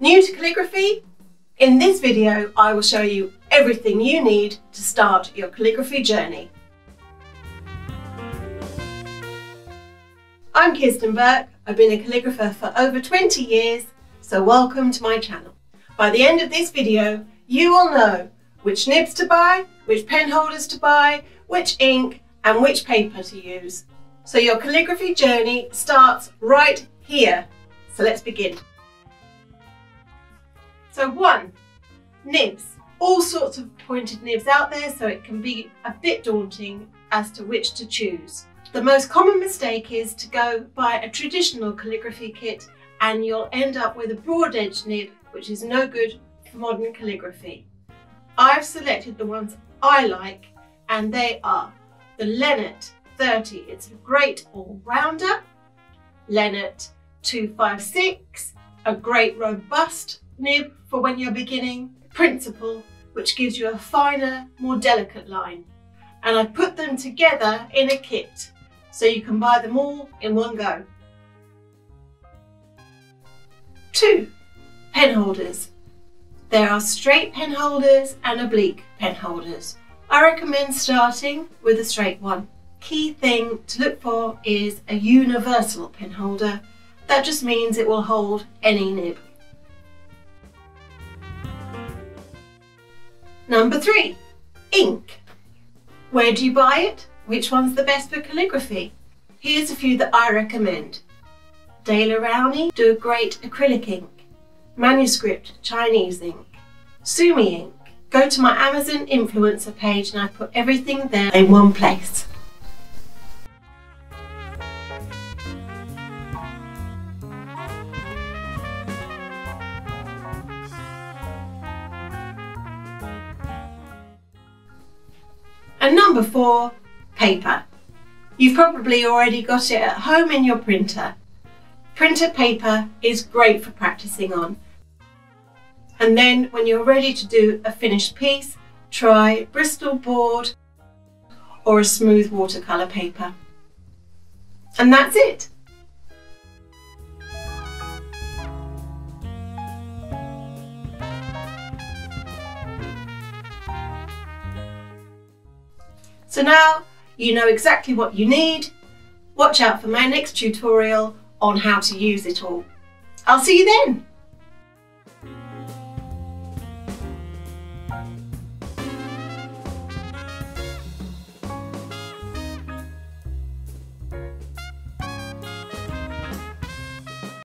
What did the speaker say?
New to calligraphy? In this video, I will show you everything you need to start your calligraphy journey. I'm Kirsten Burke. I've been a calligrapher for over 20 years, so welcome to my channel. By the end of this video, you will know which nibs to buy, which pen holders to buy, which ink and which paper to use. So your calligraphy journey starts right here. So let's begin. So one, nibs. All sorts of pointed nibs out there so it can be a bit daunting as to which to choose. The most common mistake is to go buy a traditional calligraphy kit and you'll end up with a broad edge nib which is no good for modern calligraphy. I've selected the ones I like and they are the Leonardt 30. It's a great all-rounder. Leonardt 256, a great robust nib for when you're beginning. Principal, which gives you a finer, more delicate line. And I put them together in a kit, so you can buy them all in one go. Two, pen holders. There are straight pen holders and oblique pen holders. I recommend starting with a straight one. Key thing to look for is a universal pen holder. That just means it will hold any nib. Number three, ink. Where do you buy it? Which one's the best for calligraphy? Here's a few that I recommend. Daler-Rowney do a great acrylic ink. Manuscript Chinese ink. Sumi ink Go to my Amazon influencer page and I put everything there in one place. And number four, paper. You've probably already got it at home in your printer. Printer paper is great for practicing on and then when you're ready to do a finished piece, try Bristol board or a smooth watercolour paper. And that's it. So now you know exactly what you need. Watch out for my next tutorial on how to use it all. I'll see you then.